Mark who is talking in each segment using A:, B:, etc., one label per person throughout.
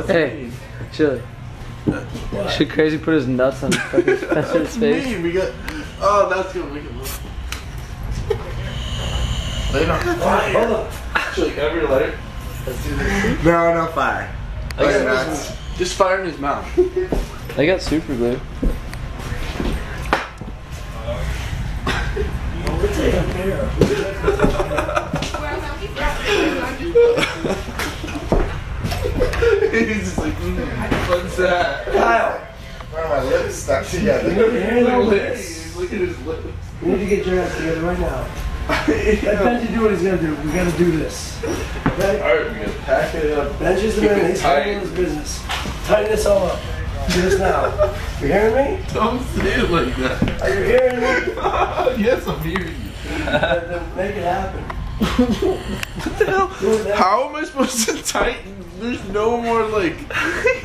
A: What's
B: Hey, chill. Should crazy put his nuts on fucking Spencer's face?
A: me. We got. Oh, that's gonna make it look. Light it on fire.
C: Hold on.
A: Actually, can I bring a lighter? Let's do this.
C: No, no fire.
A: I got
C: Fire
A: Just fire in his mouth.
B: I got super glue.
C: We're taking care.
A: He's just like, mm, what's that?
C: Kyle, why are my lips stuck together?
A: Look at his lips. Look at his lips.
C: You need to get your ass together right now. Let Benji do what he's gonna do. We gotta do this. Okay?
A: Alright, we gotta pack it up.
C: Benji's the
A: Keep
C: man.
A: it
C: He's
A: tight.
C: handling his business. Tighten this all up. Do this now. You hearing me?
A: Don't say it like that.
C: Are you hearing me?
A: yes, I'm hearing you.
C: Then then make it happen.
A: What the hell?
C: Do it now.
A: How am I supposed to tighten? There's no more like.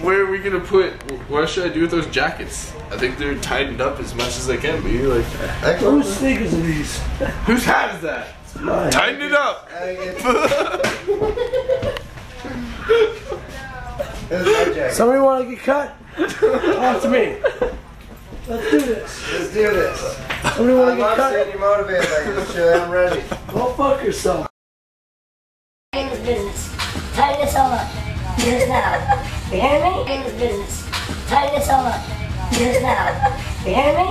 A: Where are we gonna put? What should I do with those jackets? I think they're tightened up as much as they can be. Like,
C: Whose sneakers are these?
A: whose hat is that?
C: Mine.
A: Tighten it up.
C: Somebody want to get cut? Talk to me. Let's do this.
D: Let's do this.
C: Somebody
D: I
C: want to get
D: love
C: cut?
D: seeing you motivated like this, Chili. I'm ready.
C: Go fuck yourself.
E: this business. Tighten this all up. Do this now. You hear me? In this business. Tighten this all up. Do this now. You hear me?